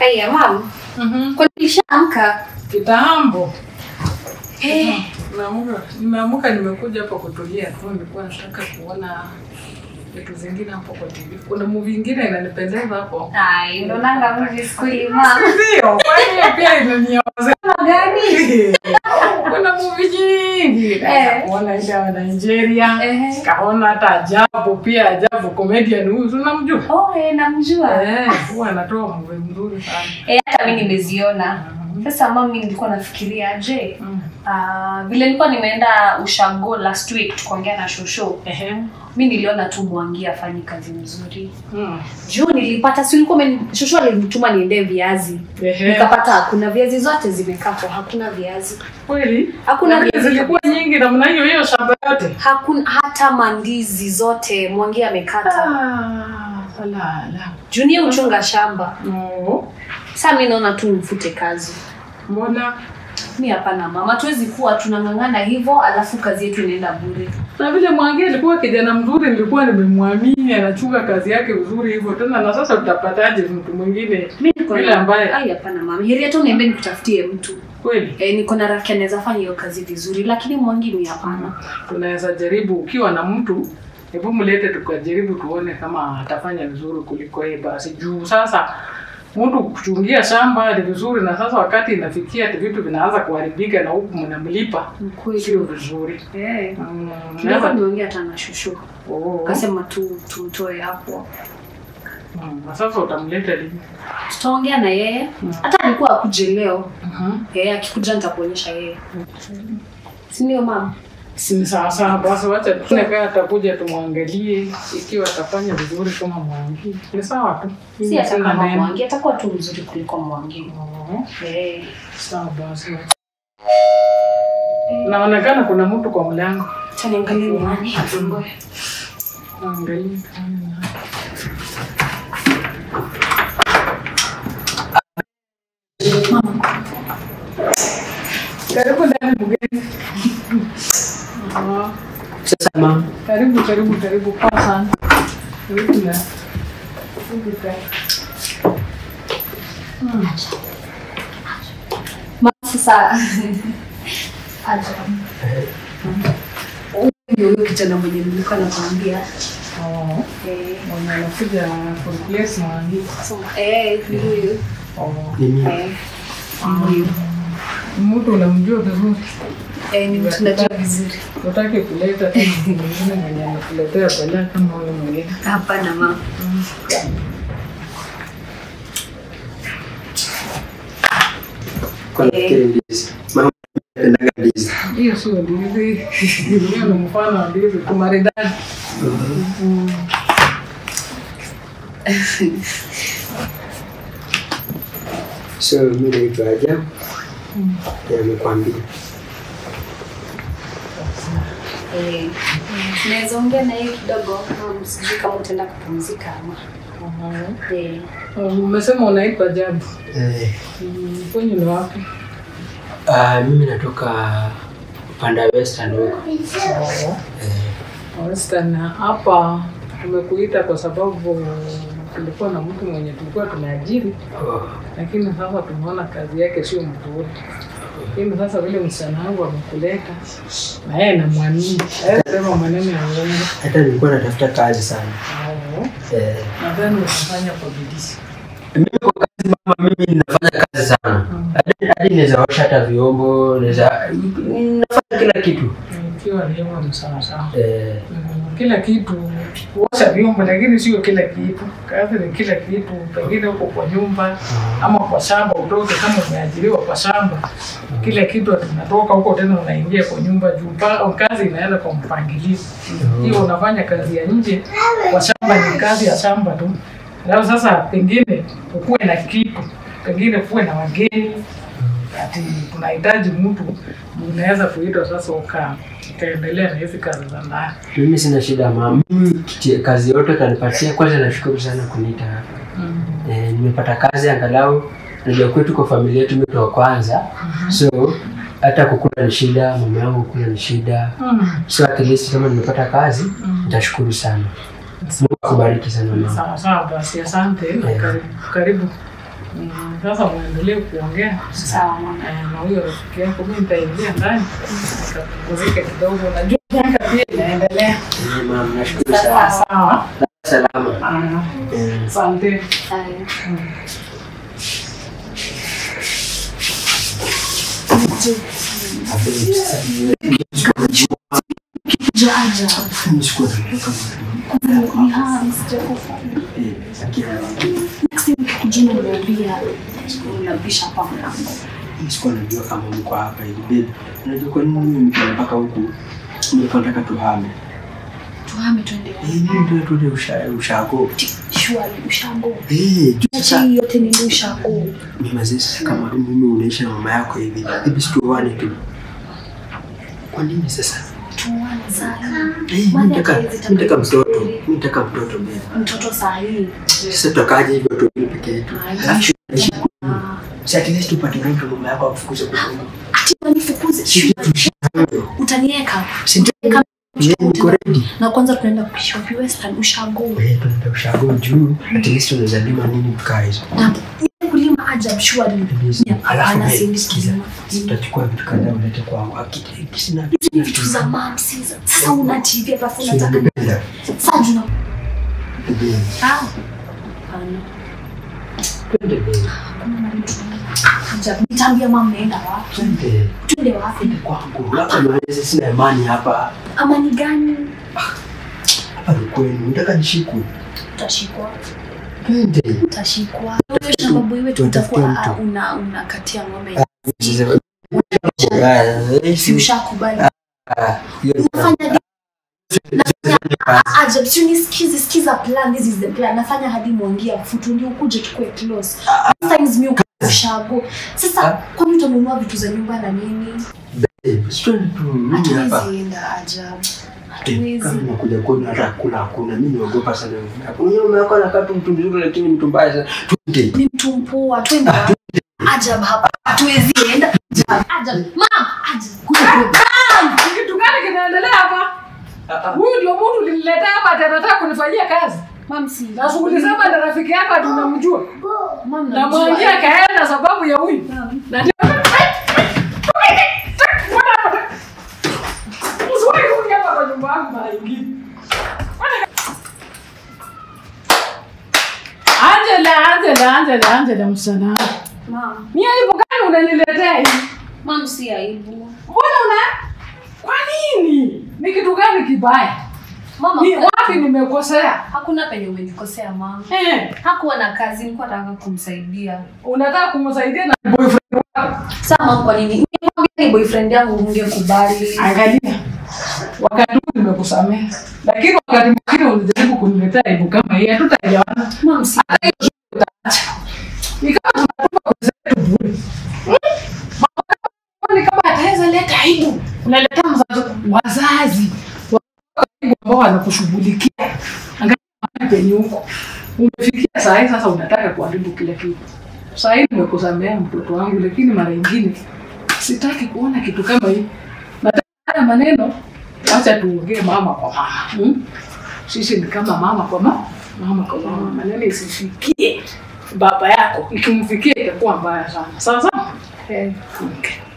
Haya, mam. Mhm. Kwa nilishaamka. Kitambo. Eh, nimeamuka nimekuja hapa kutulia tu, nilikuwa nataka kuona vitu zingine hapo kwa TV. Kuna movie ingine inanipendeza hapo. ai, unaonanga movie skuli mam. Ndio, kwa hiyo pia inaniongoza. Gani? Kuna movie nyingi. Eh. Kuona ile wa Nigeria. Kaona hata ajabu pia ajabu comedian huyu tunamjua. Oh, eh, namjua. Eh, huwa anatoa movie nzuri sana. Eh, hata mimi nimeziona. Sasa mami nilikuwa nafikiria je, Mm. ah, vile nilikuwa nimeenda ushago last week tukaongea na shosho Ehe. Mi niliona tu mwangi afanyi kazi mzuri hmm. juu nilipata si ulikuwa umeni- shosho alinituma niendee viazi nikapata hakuna viazi zote zimekatwa hakuna viazi Kweli? Hakuna Lakini viazi zilikuwa nyingi namna hiyo hiyo shamba yote. hakuna hata mandizi zote mwangi amekata Ah, la la. Junior uchunga shamba mm. saa mi naona tu mfute kazi Mbona mi hapana mama. Tuwezi kuwa tunang'ang'ana hivyo alafu kazi yetu inaenda bure. Na vile Mwangi alikuwa kijana mzuri, nilikuwa nimemwamini anachunga kazi yake vizuri hivyo. Tena, na sasa utapataje mtu mwingine? Yule ambaye- ai hapana mama. Heri hata uniambie nikutafutie mtu. Kweli? e, niko na rafiki anaweza fanya hiyo kazi vizuri lakini mwangi ni hapana. Tunaweza jaribu, ukiwa na mtu hebu mlete tukajaribu tuone kama atafanya vizuri kuliko yeye. Basi. Juu sasa mtu kuchungia shamba ni vizuri, na sasa wakati inafikia vitu vinaanza kuharibika na huku mnamlipa, sio vizuri. Eh. Mm, naweza- niongea tena na shushu Oh. Kasema tu tumtoe hapo Mm, na sasa utamleta lini? tutaongea na yeye hata alikuwa akuje leo Mhm. yeye akikuja nitakuonyesha yeye Mm. sindio mama Si sawa sawa, basi wacha tuone atakuja tumwangalie ikiwa atafanya vizuri kama Mwangi. Ni sawa tu. tu mzuri kuliko mwangi. Sawa basi. Naonekana kuna mtu kwa mlango. Karibu ndani mgeni. Sasa Karibu karibu karibu kwa sana. Karibu na. Mama sasa acha. Huyo huyo kijana mwenye nilikuwa nakwambia. Oh, Eh. mwenye anakuja kureplace Mwangi. Eh, ni huyu. Oh. ni mimi. Eh. Mtu unamjua vizuri. Eh, ni vizuri. Utaki kuleta mwingine mwenye anakuletea balaa kama huyo mwingine. Hapana mama. Ndizi. Hiyo sio ndizi. Hiyo ni mfano wa ndizi kwa maridadi. So mimi naitwa Ajabu. Ya amekwambia. Eh. Naweza ongea na yeye kidogo. Um, sijui kama utaenda kupumzika ama. Eh. Umesema unaitwa Jabu. Kwenye ni wapi? ah, mimi natoka upande wa Western huko. Eh, Western. Hapa tumekuita kwa sababu tulikuwa na mtu mwenye tulikuwa tumeajiri, oh, lakini sasa tumeona kazi yake sio mzuri. Lakini sasa vile msichana wangu amekuleta na yeye namwamini, Anasema sema maneno ya uongo. hata nilikuwa natafuta kazi sana. Eh, Nadhani utafanya kwa bidii. mimi kwa kazi mama, mimi ninafanya kazi sana. Hadi hadi naweza osha hata vyombo, naweza nafanya kila kitu. Ikiwa vyombo msana sana. sawa. Eh, Mm, kila kitu kuosha vyombo, lakini sio kila kitu. Kazi ni kila kitu, pengine huko kwa nyumba ama kwa shamba, utoke kama umeajiriwa kwa shamba, kila kitu tunatoka huko tena unaingia kwa nyumba juu kazi inaenda kwa mpangilio. Hiyo unafanya kazi ya nje, kwa shamba ni kazi ya shamba tu. Alafu sasa pengine ukuwe na kitu, pengine kuwe na wageni ati tunahitaji mtu, unaweza kuitwa sasa uka na hizi kazi za mimi sina shida mama. Kazi yote kanipatia Kwanza nashukuru sana kuniita hapa. Eh, nimepata kazi angalau najua kwetu kwa familia yetu mtu wa kwanza. So hata kukula ni shida mama yangu kukula ni shida. Mm. so at least kama nimepata kazi nitashukuru sana. Mungu akubariki sana mama. Sawa sawa basi, asante. Yeah. Karibu, karibu. Mm, Sasa muendelee kuongea Sawa mama. eh, na huyo rafiki yako. Mimi nitaingia ndani nikapumzike kidogo. Najua miaka pia inaendelea. Eh, mama, nashukuru sana. Sawa. Sawa. Salama. Ah, Eh, Asante. Haya. Jaja. nishukuru. Ni hali sijakufa. Eh, Sakina, Next niambia unabisha hapa mlango. sikuwa najua kama mko hapa hivi babe. Unajua kwa nini mimi nilikuwa mpaka huku nilikuwa nataka tuhame. Tuhame twende. Eh, mimi ndio twende ushago. ushago. Shwari ushago. Eh, sasa hii yote ni ushago. mimi mazee sasa kama mimi unaishi na mama yako hivi, hivi situane tu. Kwa nini sasa? Tuone sana. Eh, mimi nataka mimi nataka mtoto. Mimi mtoto sahihi. Sasa tutakaje hivyo tu peke yetu? Alafu least tupate mtu mume yako akufukuze kwa Ati wanifukuze. Sisi Utanieka. Si ndio? Utanieka. Yeye niko ready. Na kwanza tunaenda kushopi Western ushago. Eh, tunaenda ushago juu. At least unaweza lima nini tukae. Na kulima siendi sikiza. kulima. Tutachukua vitu kadhaa ulete kwangu. Akiti sina vitu za mamsi. Sasa una TV alafu unataka Unataka sasa juna. Ah. Hapana. Twende babe. Kuna mahali tunaenda. Nitaambia mama wapi? Twende. Twende wapi? Kwangu. Labda naweza sina amani hapa. Amani gani? Hapa ni kwenu. Nataka nishikwe. Utashikwa. Twende. Utashikwa. Wewe na babu iwe tutakuwa ah, una unakatia ng'ombe. Sasa- Ah, eh, Si ushakubali. ah, hiyo ni- Nafanya Ajab, si unisikize, sikiza plan, this is the plan. Nafanya hadi mwangia futu ndio ukuje tukue close. Sometimes mimi ushago. Sasa kwani utanunua vitu za nyumba na nini? Babe, tu. Mimi hapa. Hatuwezi enda Ajab. Kama nakuja kuona hata kula hakuna. Mimi naogopa sana. Mume wako anakaa tu mtu mzuri lakini mtu mbaya sana. Twende. Ni mtu mpoa, twende? Ajab hapa. Hatuwezi enda. Ajab. Ajab. Mam, Ajab. Kitu gani kinaendelea hapa? Huyu ndio mtu uliniletea hapa ati anataka kunifanyia kazi. Mam. Na shughuli zema na rafiki yako ati unamjua. Mam Na kaenda sababu ya huyu. Na ndio. Angela, Angela, Angela, Angela msichana. Mama. Mam, Ni aibu gani unaniletea hivi? Mama si aibu. Mbona una nini? Ni kitu gani kibaya? Mama, Ni wapi nimekosea? hakuna penye umenikosea mama. Eh, Hakuwa na kazi, nilikuwa nataka kumsaidia. unataka kumsaidia na boyfriend wako. Sasa mama, kwa nini? Nimwambia ni boyfriend yangu ungekubali. Angalia. Wakati huu nimekusamehe. Lakini wakati mwingine unajaribu kuniletea aibu kama hii, hatutaelewana. Mam wanakushughulikia. Penye huko. Umefikia saa hii sasa unataka kuharibu kila kitu. Saa hii nimekusamea mtoto wangu, lakini mara nyingine sitaki kuona kitu kama hii. Nataka haya maneno, acha tuongee mama kwa mama. Hmm? Sisi ni kama mama kwa mama, mama kwa mama. Maneno isifikie baba yako, ikimfikia itakuwa mbaya sana. Sawa sawa? Eh, okay.